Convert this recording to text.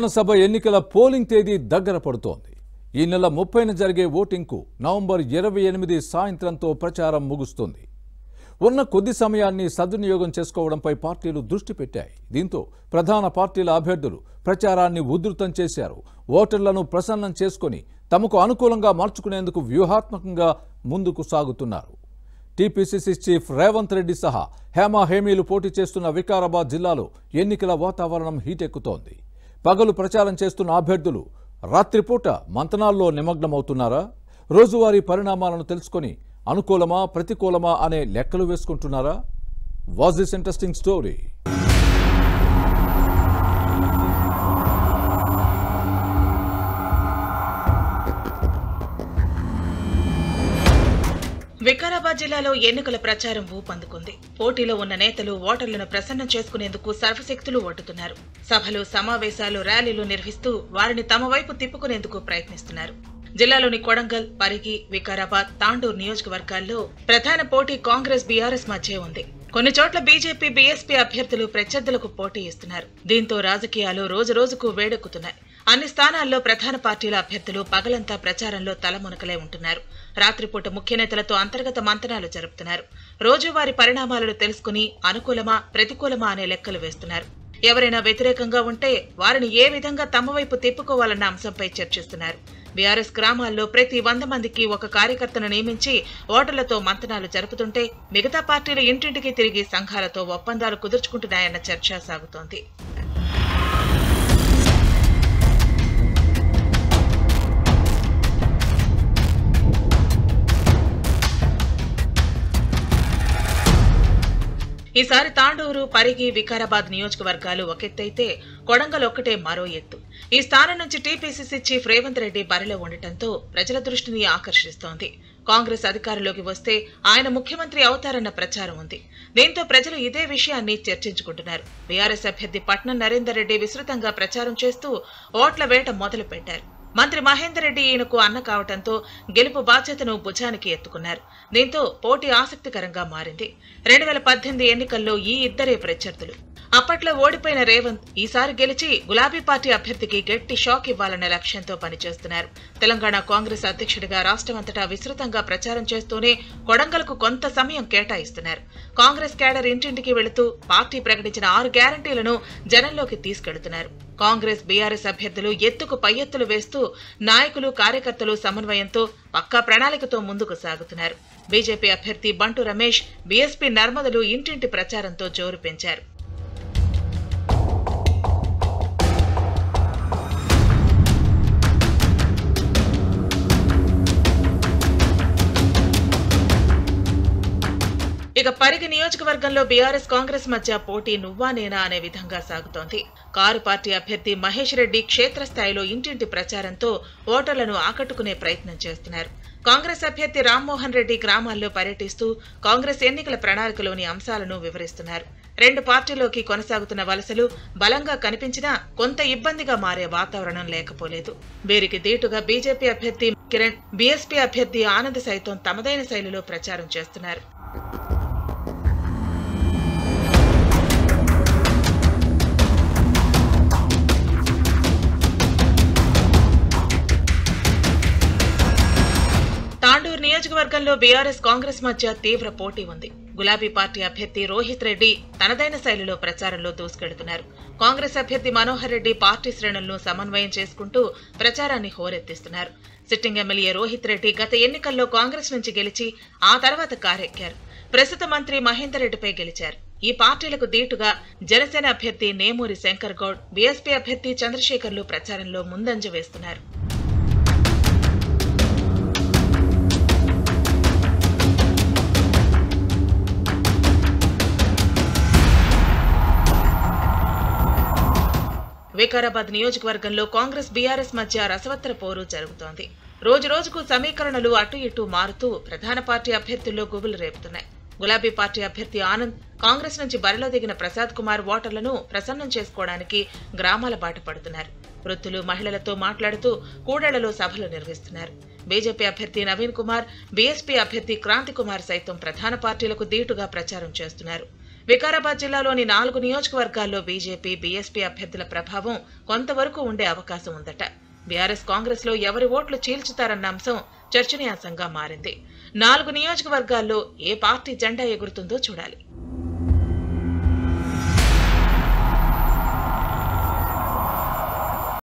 శాసనసభ ఎన్నికల పోలింగ్ తేదీ దగ్గర పడుతోంది. ఈ నెల ముప్పైన జరిగే ఓటింగ్కు నవంబర్ ఇరవై ఎనిమిది సాయంత్రంతో ప్రచారం ముగుస్తుంది. ఉన్న కొద్ది సమయాన్ని సద్వినియోగం చేసుకోవడంపై పార్టీలు దృష్టి పెట్టాయి. దీంతో ప్రధాన పార్టీల అభ్యర్థులు ప్రచారాన్ని ఉధృతం చేశారు. ఓటర్లను ప్రసన్నం చేసుకుని తమకు అనుకూలంగా మార్చుకునేందుకు వ్యూహాత్మకంగా ముందుకు సాగుతున్నారు. టీపీసీసీ చీఫ్ రేవంత్ రెడ్డి సహా హేమా హేమీలు పోటీ చేస్తున్న వికారాబాద్ జిల్లాలో ఎన్నికల వాతావరణం హీటెక్కుతోంది. పగలు ప్రచారం చేస్తున్న అభ్యర్థులు రాత్రిపూట మంతనాల్లో నిమగ్నమవుతున్నారా? రోజువారీ పరిణామాలను తెలుసుకొని అనుకూలమా ప్రతికూలమా అనే లెక్కలు వేసుకుంటున్నారా? Was this interesting story. Vikarabad జిల్లాలో ఎన్నికల ప్రచారం ఊపందుకుంది. పోటీలో ఉన్న నేతలు ఓటర్లను ప్రసన్నం చేసుకునేందుకు సర్వశక్తులు ఒడ్డుతున్నారు సభలు సమావేశాలు ర్యాలీలు నిర్వహిస్తూ వారిని తమ వైపు తిప్పుకునేందుకు ప్రయత్నిస్తున్నారు. జిల్లాలోని కొడంగల్ పరిగి వికారాబాద్ తాండూర్ నియోజకవర్గాల్లో ప్రధాన పోటీ కాంగ్రెస్ బీఆర్ఎస్ మధ్య ఉంది. కొన్ని చోట్ల బీజేపీ బీఎస్పీ అభ్యర్థులు ప్రత్యర్థులకు పోటీ ఇస్తున్నారు. దీంతో రాజకీయాలు రోజు రోజుకు వేడెక్కుతున్నాయి. అన్ని స్థానాల్లో ప్రధాన పార్టీల అభ్యర్థులు పగలంతా ప్రచారంలో తలమునకలే ఉంటున్నారు. రాత్రిపూట ముఖ్య నేతలతో అంతర్గత మంతనాలు జరుపుతున్నారు. రోజువారీ పరిణామాలను తెలుసుకుని అనుకూలమా ప్రతికూలమా అనే లెక్కలు వేస్తున్నారు. ఎవరైనా వ్యతిరేకంగా ఉంటే వారిని ఏ విధంగా తమ వైపు తిప్పుకోవాలన్న అంశంపై చర్చిస్తున్నారు. బీఆర్ఎస్ గ్రామాల్లో ప్రతి వంద మందికి ఒక కార్యకర్తను నియమించి ఓటర్లతో మంతనాలు జరుపుతుంటే మిగతా పార్టీలు ఇంటింటికి తిరిగి సంఘాలతో ఒప్పందాలు కుదుర్చుకుంటున్నాయన్న చర్చ సాగుతోంది. ఈసారి తాండూరు పరిగి వికారాబాద్ నియోజకవర్గాలు ఒకెత్తైతే కొడంగల్ ఒక్కటే మరో ఎత్తు. ఈ స్థానం నుంచి టీపీసీసీ చీఫ్ రేవంత్ రెడ్డి బరిలో ఉండటంతో ప్రజల దృష్టిని ఆకర్షిస్తోంది. కాంగ్రెస్ అధికారంలోకి వస్తే ఆయన ముఖ్యమంత్రి అవుతారన్న ప్రచారం ఉంది. దీంతో ప్రజలు ఇదే విషయాన్ని చర్చించుకుంటున్నారు. బీఆర్ఎస్ అభ్యర్థి పట్నం నరేందర్ రెడ్డి విస్తృతంగా ప్రచారం చేస్తూ ఓట్ల వేట మొదలుపెట్టారు. మంత్రి మహేందర్ రెడ్డి ఈయనకు అన్న కావటంతో గెలుపు బాధ్యతను భుజానికి ఎత్తుకున్నారు. దీంతో పోటీ ఆసక్తికరంగా మారింది. రెండు వేల పద్దెనిమిది ఎన్నికల్లో ఈ ఇద్దరే ప్రత్యర్థులు. అప్పట్లో ఓడిపోయిన రేవంత్ ఈసారి గెలిచి గులాబీ పార్టీ అభ్యర్థికి గట్టి షాక్ ఇవ్వాలన్న లక్ష్యంతో పనిచేస్తున్నారు. తెలంగాణ కాంగ్రెస్ అధ్యక్షుడిగా రాష్ట్రమంతటా విస్తృతంగా ప్రచారం చేస్తూనే కొడంగల్కు కొంత సమయం కేటాయిస్తున్నారు. కాంగ్రెస్ కేడర్ ఇంటింటికి వెళుతూ పార్టీ ప్రకటించిన ఆరు గ్యారంటీలను జనంలోకి తీసుకెళ్తున్నారు. కాంగ్రెస్ బీఆర్ఎస్ అభ్యర్థులు ఎత్తుకు పై ఎత్తులు వేస్తూ నాయకులు కార్యకర్తలు సమన్వయంతో పక్కా ప్రణాళికతో ముందుకు సాగుతున్నారు. బీజేపీ అభ్యర్థి బంటు రమేష్ బీఎస్పీ నర్మదలు ఇంటింటి ప్రచారంతో జోరు పెంచారు. ఇక పరిగి నియోజకవర్గంలో బీఆర్ఎస్ కాంగ్రెస్ మధ్య పోటీ నువ్వా నేనా అనే విధంగా సాగుతోంది. కారు పార్టీ అభ్యర్థి మహేష్ రెడ్డి క్షేత్రస్థాయిలో ఇంటింటి ప్రచారంతో ఓటర్లను ఆకట్టుకునే ప్రయత్నం చేస్తున్నారు. కాంగ్రెస్ అభ్యర్థి రామ్మోహన్ రెడ్డి గ్రామాల్లో పర్యటిస్తూ కాంగ్రెస్ ఎన్నికల ప్రణాళికలోని అంశాలను వివరిస్తున్నారు. రెండు పార్టీలోకి కొనసాగుతున్న వలసలు బలంగా కనిపించినా కొంత ఇబ్బందిగా మారే వాతావరణం లేకపోలేదు. వీరికి దీటుగా బీజేపీ అభ్యర్థి కిరణ్ బీఎస్పీ అభ్యర్థి ఆనంద్ సైతం తమదైన శైలిలో ప్రచారం చేస్తున్నారు. నియోజకవర్గంలో బీఆర్ఎస్ కాంగ్రెస్ మధ్య తీవ్ర పోటీ ఉంది. గులాబీ పార్టీ అభ్యర్థి రోహిత్ రెడ్డి తనదైన శైలిలో ప్రచారంలో దూసుకెడుతున్నారు కాంగ్రెస్ అభ్యర్థి మనోహర్ రెడ్డి పార్టీ శ్రేణులను సమన్వయం చేసుకుంటూ ప్రచారాన్ని హోరెత్తిస్తున్నారు. సిట్టింగ్ ఎమ్మెల్యే రోహిత్ రెడ్డి గత ఎన్నికల్లో కాంగ్రెస్ నుంచి గెలిచి ఆ తర్వాత కారెక్కారు. ప్రస్తుత మంత్రి మహేందర్ రెడ్డిపై గెలిచారు. ఈ పార్టీలకు దీటుగా జనసేన అభ్యర్థి నేమూరి శంకర్ గౌడ్ బీఎస్పీ అభ్యర్థి చంద్రశేఖర్లు ప్రచారంలో ముందంజ వేస్తున్నారు. వికారాబాద్ నియోజకవర్గంలో కాంగ్రెస్ బీఆర్ఎస్ మధ్య రసవత్తర పోరు జరుగుతోంది. రోజు రోజుకు సమీకరణలు అటు ఇటు మారుతూ ప్రధాన పార్టీ అభ్యర్థుల్లో గుబులు రేపుతున్నాయి. గులాబీ పార్టీ అభ్యర్థి ఆనంద్ కాంగ్రెస్ నుంచి బరిలో దిగిన ప్రసాద్ కుమార్ ఓటర్లను ప్రసన్నం చేసుకోవడానికి గ్రామాల బాట పడుతున్నారు. వృద్ధులు మహిళలతో మాట్లాడుతూ కూడళ్ళలో సభలు నిర్వహిస్తున్నారు. బీజేపీ అభ్యర్థి నవీన్ కుమార్ బీఎస్పీ అభ్యర్థి క్రాంతి కుమార్ సైతం ప్రధాన పార్టీలకు దీటుగా ప్రచారం చేస్తున్నారు. వికారాబాద్ జిల్లాలోని నాలుగు నియోజకవర్గాల్లో బీజేపీ బీఎస్పీ అభ్యర్థుల ప్రభావం కొంతవరకు ఉండే అవకాశం ఉందట. బీఆర్ఎస్ కాంగ్రెస్లో ఎవరి ఓట్లు చీల్చుతారన్న అంశం చర్చనీయాంశంగా మారింది. నాలుగు నియోజకవర్గాల్లో ఏ పార్టీ జెండా ఎగురుతుందో చూడాలి.